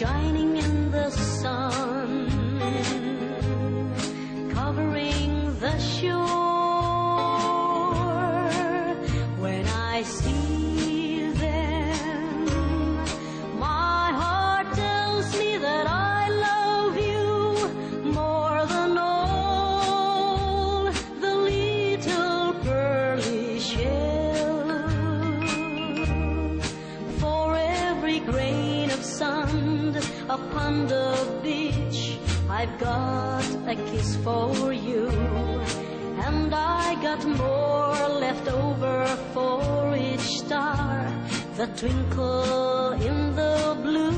shining in the sun, covering the shore. When I see upon the beach. I've got a kiss for you, and I got more left over for each star that twinkle in the blue.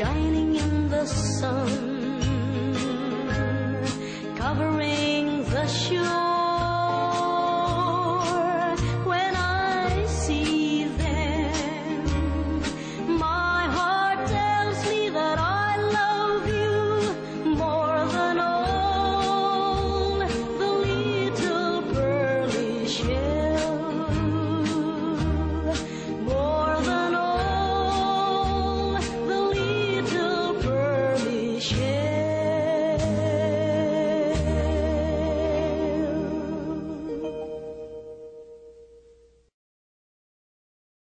shining